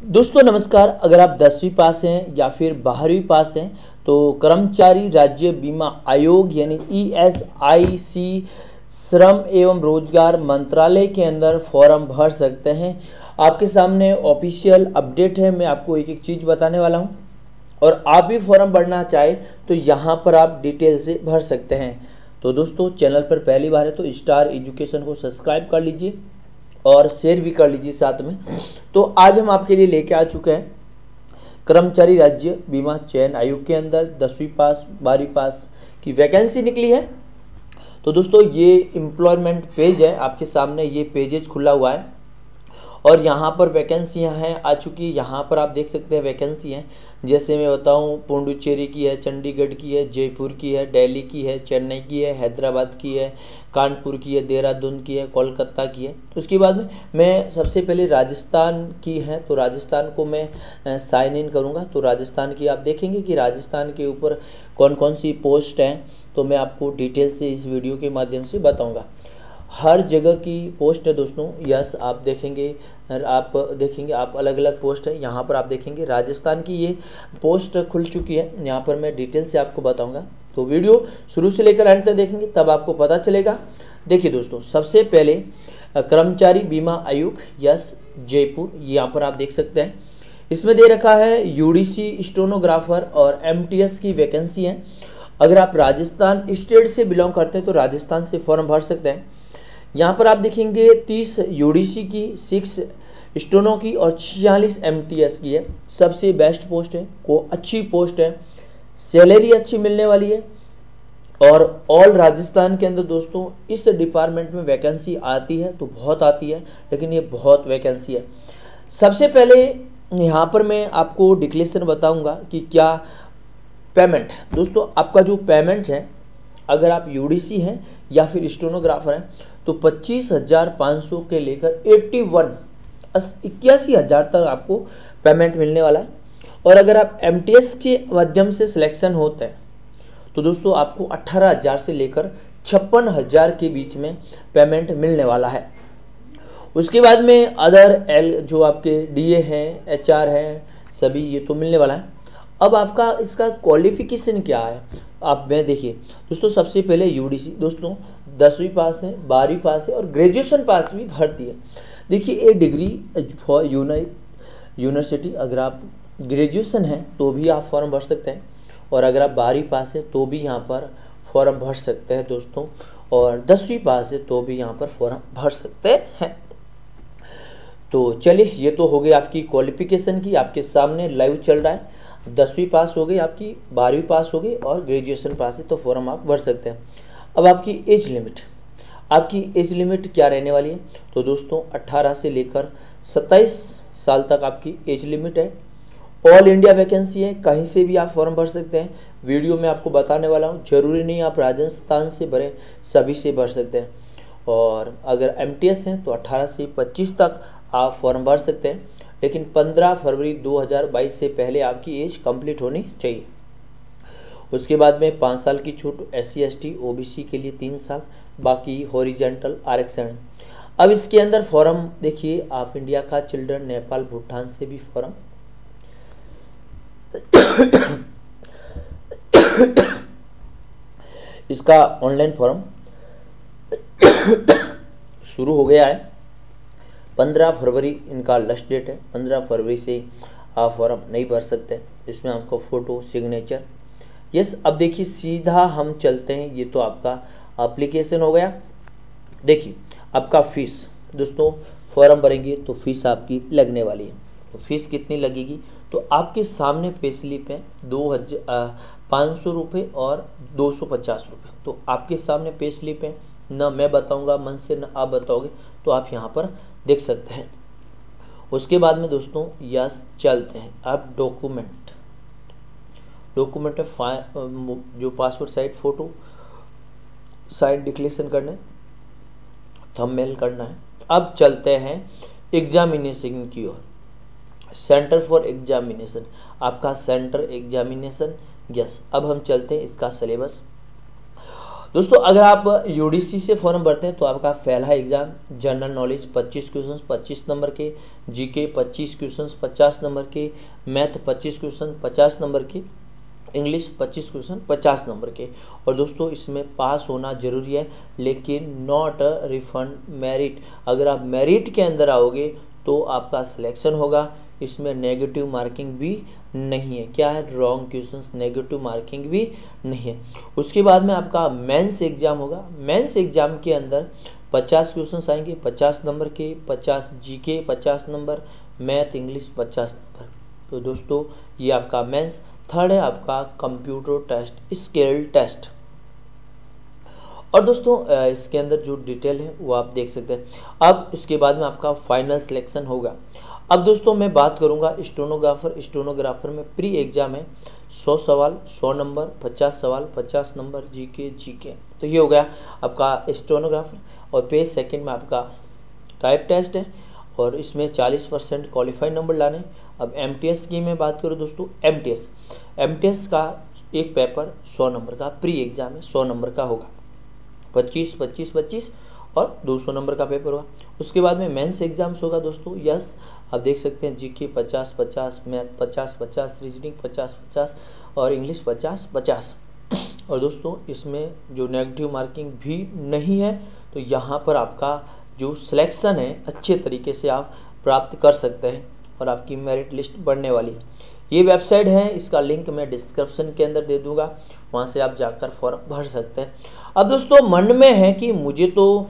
दोस्तों, नमस्कार। अगर आप दसवीं पास हैं या फिर बारहवीं पास हैं तो कर्मचारी राज्य बीमा आयोग यानी ई एस आई सी श्रम एवं रोज़गार मंत्रालय के अंदर फॉर्म भर सकते हैं। आपके सामने ऑफिशियल अपडेट है, मैं आपको एक एक चीज़ बताने वाला हूँ। और आप भी फॉर्म भरना चाहे तो यहाँ पर आप डिटेल से भर सकते हैं। तो दोस्तों, चैनल पर पहली बार है तो स्टार एजुकेशन को सब्सक्राइब कर लीजिए। और शेयर भी कर लीजिए साथ में। तो आज हम आपके लिए लेके आ चुके हैं कर्मचारी राज्य बीमा चयन आयोग के अंदर, दसवीं पास, बारहवीं पास की वैकेंसी निकली है। तो दोस्तों, ये एम्प्लॉयमेंट पेज है, आपके सामने ये पेजेज खुला हुआ है। और यहाँ पर वैकेंसियाँ हैं, आ चुकी यहाँ पर आप देख सकते हैं वैकेंसी हैं। जैसे मैं बताऊँ, पुडुचेरी की है, चंडीगढ़ की है, जयपुर की है दिल्ली की है, चेन्नई की है, हैदराबाद की है, कानपुर की है, देहरादून की है, कोलकाता की है। उसके बाद में मैं सबसे पहले राजस्थान की है तो राजस्थान को मैं साइन इन करूँगा। तो राजस्थान की आप देखेंगे कि राजस्थान के ऊपर कौन कौन सी पोस्ट हैं तो मैं आपको डिटेल से इस वीडियो के माध्यम से बताऊँगा। हर जगह की पोस्ट है दोस्तों। यस आप देखेंगे आप देखेंगे, आप अलग अलग पोस्ट है। यहाँ पर आप देखेंगे राजस्थान की ये पोस्ट खुल चुकी है। यहाँ पर मैं डिटेल से आपको बताऊँगा। तो वीडियो शुरू से लेकर अंत तक देखेंगे, तब आपको पता चलेगा। देखिए दोस्तों, सबसे पहले कर्मचारी बीमा आयोग यस जयपुर, यहाँ पर आप देख सकते हैं। इसमें दे रखा है यूडीसी स्टोनोग्राफर और एमटीएस की वैकेंसी है। अगर आप राजस्थान स्टेट से बिलोंग करते हैं तो राजस्थान से फॉर्म भर सकते हैं। यहाँ पर आप देखेंगे तीस यूडीसी की सिक्स स्टोनों की और छियालीस एम की है। सबसे बेस्ट पोस्ट है को अच्छी पोस्ट है। सैलरी अच्छी मिलने वाली है। और ऑल राजस्थान के अंदर दोस्तों, इस डिपार्टमेंट में वैकेंसी आती है तो बहुत आती है, लेकिन ये बहुत वैकेंसी है। सबसे पहले यहाँ पर मैं आपको डिक्लेरेशन बताऊँगा कि क्या पेमेंट दोस्तों, आपका जो पेमेंट है, अगर आप यूडीसी हैं या फिर स्टोनोग्राफर हैं तो पच्चीस हज़ार पाँच सौ के लेकर एट्टी वन इक्यासी हज़ार तक आपको पेमेंट मिलने वाला है। और अगर आप एमटीएस के माध्यम से सिलेक्शन होते हैं तो दोस्तों आपको अट्ठारह हज़ार से लेकर छप्पन हज़ार के बीच में पेमेंट मिलने वाला है। उसके बाद में अदर एल जो आपके डीए हैं एचआर हैं, सभी ये तो मिलने वाला है। अब आपका इसका क्वालिफिकेशन क्या है, आप मैं देखिए। दोस्तों सबसे पहले यूडीसी दोस्तों दसवीं पास है, बारहवीं पास है और ग्रेजुएशन पास भी भरती है। देखिए ए डिग्री फॉर यूनिवर्सिटी अगर आप ग्रेजुएशन है तो भी आप फॉर्म भर सकते हैं। और अगर आप बारहवीं पास है तो भी यहाँ पर फॉर्म भर सकते हैं दोस्तों। और दसवीं पास है तो भी यहाँ पर फॉर्म भर सकते हैं। तो चलिए, ये तो हो गई आपकी क्वालिफिकेशन की। आपके सामने लाइव चल रहा है। दसवीं पास हो गई आपकी, बारहवीं पास हो गई और ग्रेजुएशन पास है तो फॉर्म आप भर सकते हैं। अब आपकी एज लिमिट। आपकी एज लिमिट क्या रहने वाली है? तो दोस्तों 18 से लेकर 27 साल तक आपकी एज लिमिट है। ऑल इंडिया वैकेंसी है, कहीं से भी आप फॉर्म भर सकते हैं। वीडियो में आपको बताने वाला हूँ, ज़रूरी नहीं आप राजस्थान से भरें, सभी से भर सकते हैं। और अगर एमटीएस हैं तो 18 से 25 तक आप फॉर्म भर सकते हैं। लेकिन 15 फरवरी 2022 से पहले आपकी एज कंप्लीट होनी चाहिए। उसके बाद में पाँच साल की छूट S C, S T, O B C के लिए तीन साल, बाकी हॉरिजेंटल आरक्षण अब इसके अंदर फॉरम देखिए, ऑफ़ इंडिया का चिल्ड्रन, नेपाल, भूटान से भी फॉरम। इसका ऑनलाइन फॉरम शुरू हो गया है। पंद्रह फरवरी इनका लास्ट डेट है। पंद्रह फरवरी से आप फॉरम नहीं भर सकते। इसमें आपको फ़ोटो सिग्नेचर यस अब देखिए, सीधा हम चलते हैं। ये तो आपका अप्लीकेशन हो गया। देखिए, आपका फ़ीस दोस्तों फॉर्म भरेंगे तो फ़ीस आपकी लगने वाली है। तो फ़ीस कितनी लगेगी? तो आपके सामने पे स्लिप है दो हज़ार पाँच सौ रुपये और दो सौ पचास रुपये तो आपके सामने पे स्लिप है। ना मैं बताऊँगा, मन से न आप बताओगे तो आप यहाँ पर देख सकते हैं। उसके बाद में दोस्तों, यस, चलते हैं। आप डॉक्यूमेंट डॉक्यूमेंट में, जो passport size photo side declaration करना है थंबनेल करना है। अब चलते हैं एग्जामिनेशन की ओर। सेंटर फॉर एग्जामिनेशन आपका सेंटर एग्जामिनेशन यस अब हम चलते हैं इसका सिलेबस दोस्तों, अगर आप यूडीसी से फॉर्म भरते हैं तो आपका पहला exam general knowledge 25 question 25 number के। जीके 25 क्वेश्चन 50 नंबर के। मैथ 25 क्वेश्चन 50 नंबर के। इंग्लिश 25 क्वेश्चन 50 नंबर के। और दोस्तों, इसमें पास होना ज़रूरी है, लेकिन नॉट रिफंड मेरिट अगर आप मेरिट के अंदर आओगे तो आपका सिलेक्शन होगा। इसमें नेगेटिव मार्किंग भी नहीं है। क्या है? रॉन्ग क्वेश्चंस नेगेटिव मार्किंग भी नहीं है। उसके बाद में आपका मेंस एग्ज़ाम होगा। मेंस एग्ज़ाम के अंदर 50 क्वेश्चंस आएँगे। 50 नंबर के 50 GK 50 number math English 50 number तो दोस्तों, ये आपका मेंस थर्ड है आपका कंप्यूटर टेस्ट, स्केल टेस्ट। और दोस्तों इसके अंदर जो डिटेल है, वो आप देख सकते हैं। अब इसके बाद में आपका फाइनल सिलेक्शन होगा। अब दोस्तों, मैं बात करूँगा स्टोनोग्राफर। स्टोनोग्राफर में प्री एग्ज़ाम है। सौ सवाल, सौ नंबर, पचास सवाल, पचास नंबर जी के जी के तो ये हो गया आपका स्टोनोग्राफर। और पेज सेकंड में आपका टाइप टेस्ट है। और इसमें चालीस परसेंट क्वालिफाइड नंबर लाने। अब MTS की मैं बात करूँ दोस्तों एम टी का एक पेपर सौ नंबर का प्री एग्ज़ाम है, सौ नंबर का होगा। पच्चीस पच्चीस पच्चीस और 200 नंबर का पेपर होगा। उसके बाद में मेंस एग्ज़ाम्स होगा दोस्तों यस आप देख सकते हैं जीके पचास पचास मैथ पचास पचास रीजनिंग पचास पचास और इंग्लिश पचास पचास। और दोस्तों, इसमें जो नेगेटिव मार्किंग भी नहीं है तो यहाँ पर आपका जो सिलेक्शन है, अच्छे तरीके से आप प्राप्त कर सकते हैं। और आपकी मेरिट लिस्ट बढ़ने वाली है। ये वेबसाइट है, इसका लिंक मैं डिस्क्रिप्शन के अंदर दे दूँगा, वहाँ से आप जाकर फॉर्म भर सकते हैं। अब दोस्तों, मन में है कि मुझे तो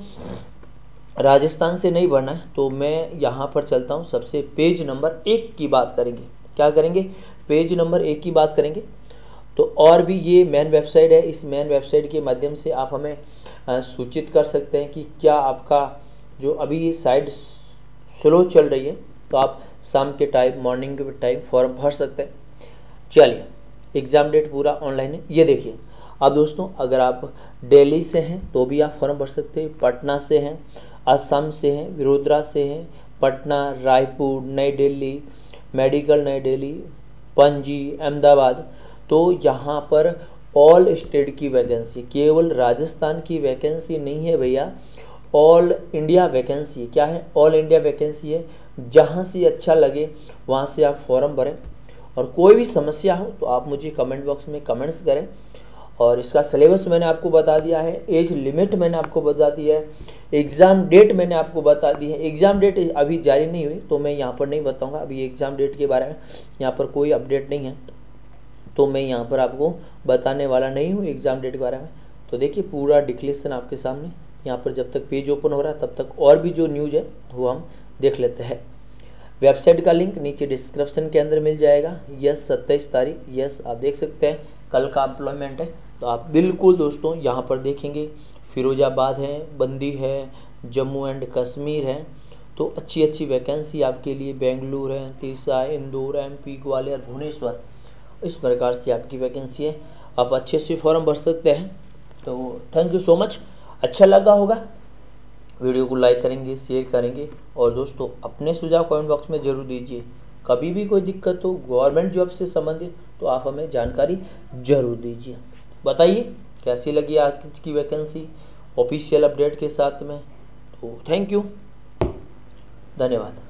राजस्थान से नहीं भरना है तो मैं यहाँ पर चलता हूँ। सबसे पेज नंबर एक की बात करेंगे। क्या करेंगे? पेज नंबर एक की बात करेंगे। तो और भी ये मेन वेबसाइट है, इस मेन वेबसाइट के माध्यम से आप हमें सूचित कर सकते हैं कि क्या आपका जो अभी साइड स्लो चल रही है तो आप शाम के टाइम मॉर्निंग के टाइम, फॉर्म भर सकते हैं। चलिए एग्ज़ाम डेट पूरा ऑनलाइन है। ये देखिए, अब दोस्तों, अगर आप दिल्ली से हैं तो भी आप फॉर्म भर सकते हैं। पटना से हैं, असम से हैं विरोधरा से हैं, पटना, रायपुर, नई दिल्ली मेडिकल नई दिल्ली, पणजी, अहमदाबाद। तो यहाँ पर ऑल स्टेट की वैकेंसी केवल राजस्थान की वैकेंसी नहीं है भैया। ऑल इंडिया वैकेंसी क्या है? ऑल इंडिया वैकेंसी है। जहाँ से अच्छा लगे, वहाँ से आप फॉर्म भरें। और कोई भी समस्या हो तो आप मुझे कमेंट बॉक्स में कमेंट्स करें। और इसका सिलेबस मैंने आपको बता दिया है, एज लिमिट मैंने आपको बता दिया है, एग्ज़ाम डेट मैंने आपको बता दी है। एग्ज़ाम डेट अभी जारी नहीं हुई तो मैं यहाँ पर नहीं बताऊँगा। अभी एग्ज़ाम डेट के बारे में यहाँ पर कोई अपडेट नहीं है तो मैं यहाँ पर आपको बताने वाला नहीं हूँ एग्ज़ाम डेट के बारे में। तो देखिए, पूरा डिक्लेरेशन आपके सामने। यहाँ पर जब तक पेज ओपन हो रहा है, तब तक और भी जो न्यूज़ है, वो हम देख लेते हैं। वेबसाइट का लिंक नीचे डिस्क्रिप्शन के अंदर मिल जाएगा। यस, सत्ताईस तारीख, यस, आप देख सकते हैं। कल का एम्प्लॉयमेंट है तो आप बिल्कुल दोस्तों यहाँ पर देखेंगे। फिरोजाबाद है, बंदी है, जम्मू एंड कश्मीर है। तो अच्छी अच्छी वैकेंसी आपके लिए बेंगलुरु है तीसा इंदौर एमपी ग्वालियर, भुवनेश्वर, इस प्रकार से आपकी वैकेंसी है। आप अच्छे से फॉर्म भर सकते हैं। तो थैंक यू सो मच अच्छा लगा होगा। वीडियो को लाइक करेंगे, शेयर करेंगे और दोस्तों, अपने सुझाव कमेंट बॉक्स में ज़रूर दीजिए। कभी भी कोई दिक्कत हो, गवर्नमेंट जॉब से संबंधित तो आप हमें जानकारी ज़रूर दीजिए। बताइए, कैसी लगी आज की वैकेंसी ऑफिशियल अपडेट के साथ में तो थैंक यू धन्यवाद।